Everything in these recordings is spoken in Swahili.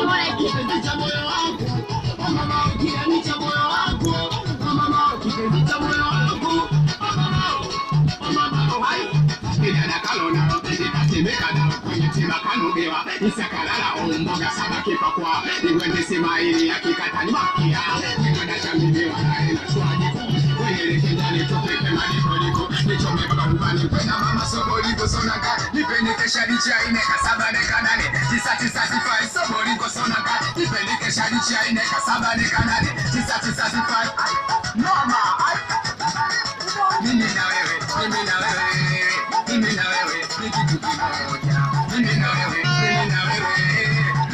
Mama kipenzi cha Kijana kalona zikatemekana kwenye tima kanugewa isakalala omboga samaki pakwa ingwende simaili yakikata ni makia. Ingwenda cha mimewa naenda shwajiko kwenye kijani tupeke madikoliko nichome mpaka ubani kwenda mama soboliko sonaka. Nipendekesha licha ine kasaba deka nane tisa tisa sifai soboliko sonaka. Nipendekesha licha ine kasaba deka nane tisa tisa sifai mama mimi na wewe, mimi na wewe,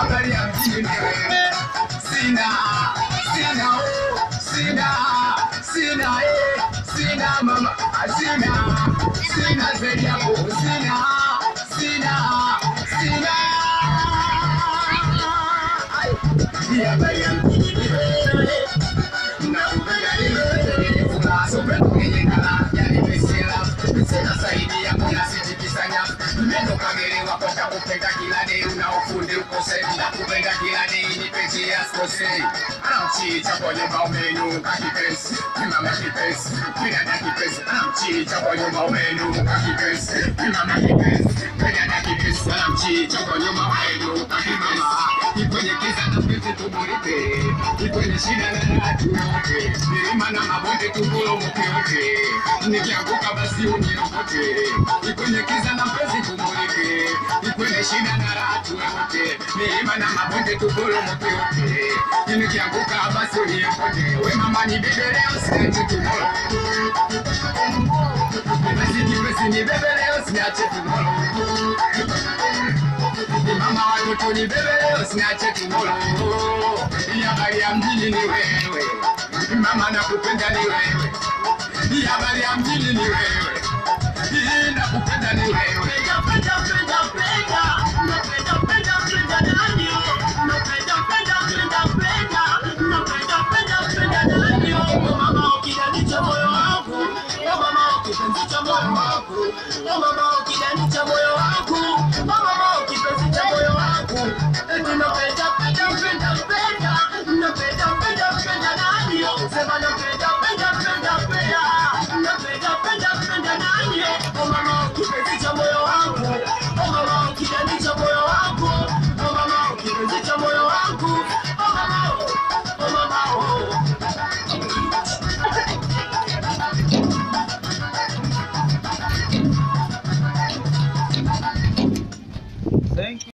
habari ya mjini wewe. Sina, sina, oh, sina, sina, eh, sina mama, ah, sina, sina zaidi yako, sina, sina, sina. Ai, habari ya mjini ni wewe, nakupenda ni wewe, furaha sope kwenye kala, yani mesela, sina zaidi yako na sitikisanya, nimetoka gere wako kupenda kila day, una ufundi ukose, nakupenda kila ya anamchicha kwa nyumba umenuka kipesi, kipesi, anamchicha kwa nyumba umenuka kipesi, kipesi, anamchicha kwa nyumba kiza na pete shida na watu wote, milima na mabonde tuporomoke wote, nikianguka basi uniokote, kwenye kiza na pete tumulike, kwenye shida na watu wote, milima na mabonde tuporomoke wote, nikianguka basi uniokote, we mama ni bebe leo siache tomorrow, basi kipesi ni bebe leo siache tomorrow. Mama watoto ni bebe leo sinache tumolo. Hii ya mjini ni wewe. Mama nakupenda ni wewe. Hii habari ya mjini ni wewe. Nakupenda ni wewe. Penda penda penda penda. Napenda penda penda nani? Napenda penda penda penda. Napenda penda penda nani? Oh mama ukijali cha moyo wangu. Oh mama ukipenzi cha moyo wangu. Oh mama